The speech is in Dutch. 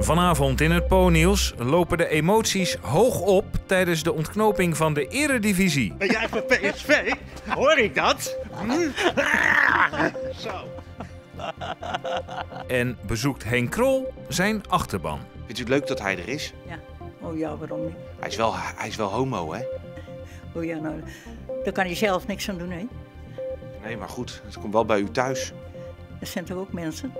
Vanavond in het Po-nieuws lopen de emoties hoog op tijdens de ontknoping van de Eredivisie. Ben jij van PSV? Hoor ik dat? Hm? Zo. En bezoekt Henk Krol zijn achterban. Vindt u het leuk dat hij er is? Ja. Oh ja, waarom niet? Hij is wel, hij is wel homo, hè? Oh ja, nou, daar kan hij zelf niks aan doen, hè? Nee, maar goed, het komt wel bij u thuis. Er zijn toch ook mensen?